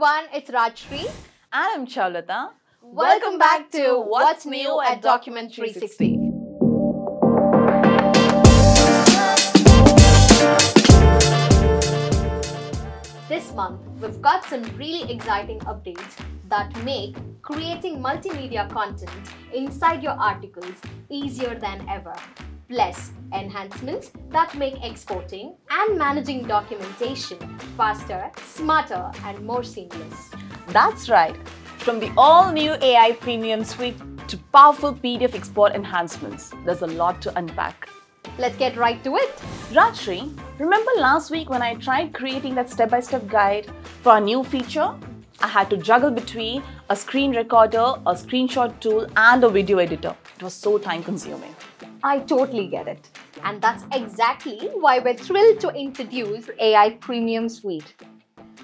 everyone, it's Rajshri. And I'm Charlata. Welcome, back to What's New at Document360. This month, we've got some really exciting updates that make creating multimedia content inside your articles easier than ever. Plus, enhancements that make exporting and managing documentation faster, smarter, and more seamless. That's right. From the all new AI Premium Suite to powerful PDF export enhancements, there's a lot to unpack. Let's get right to it. Rajshri, remember last week when I tried creating that step by step guide for a new feature? I had to juggle between a screen recorder, a screenshot tool, and a video editor. It was so time consuming. I totally get it. And that's exactly why we're thrilled to introduce AI Premium Suite,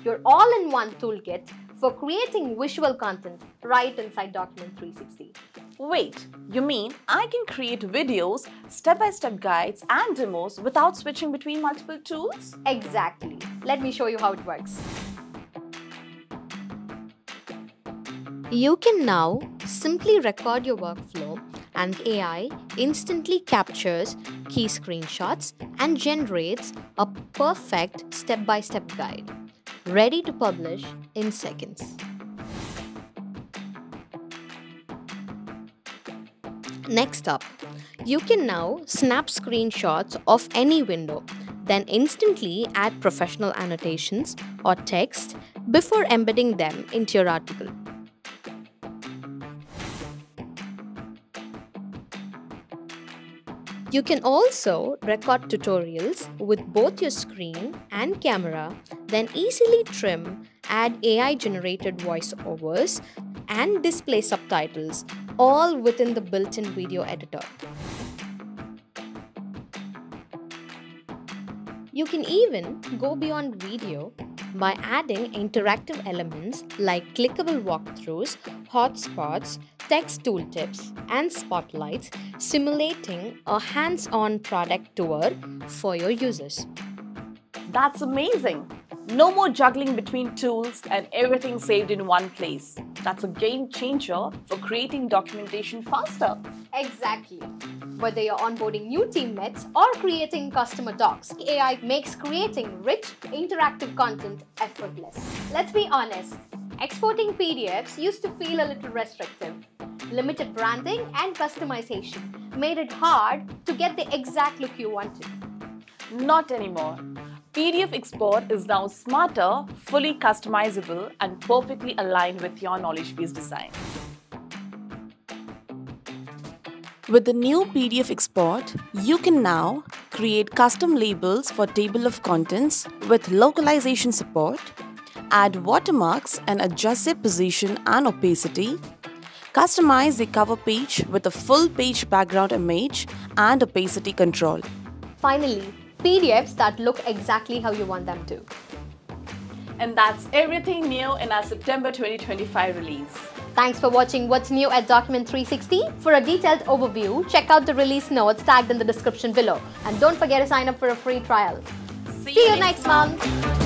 your all in one toolkit for creating visual content right inside Document360. Wait, you mean I can create videos, step by step guides, and demos without switching between multiple tools? Exactly. Let me show you how it works. You can now simply record your workflow and AI instantly captures key screenshots and generates a perfect step-by-step guide, ready to publish in seconds. Next up, you can now snap screenshots of any window, then instantly add professional annotations or text before embedding them into your article. You can also record tutorials with both your screen and camera, then easily trim, add AI generated voiceovers, and display subtitles all within the built in video editor. You can even go beyond video by adding interactive elements like clickable walkthroughs, hotspots, text tooltips, and spotlights, simulating a hands on product tour for your users. That's amazing! No more juggling between tools and everything saved in one place. That's a game changer for creating documentation faster. Exactly. Whether you're onboarding new teammates or creating customer docs, AI makes creating rich, interactive content effortless. Let's be honest, exporting PDFs used to feel a little restrictive. Limited branding and customization made it hard to get the exact look you wanted. Not anymore. PDF export is now smarter, fully customizable, and perfectly aligned with your knowledge base design. With the new PDF export, you can now create custom labels for table of contents with localization support, add watermarks and adjust their position and opacity, customize the cover page with a full page background image and opacity control. Finally, PDFs that look exactly how you want them to. And that's everything new in our September 2025 release. Thanks for watching What's New at Document360. For a detailed overview, check out the release notes tagged in the description below. And don't forget to sign up for a free trial. See, See you next month.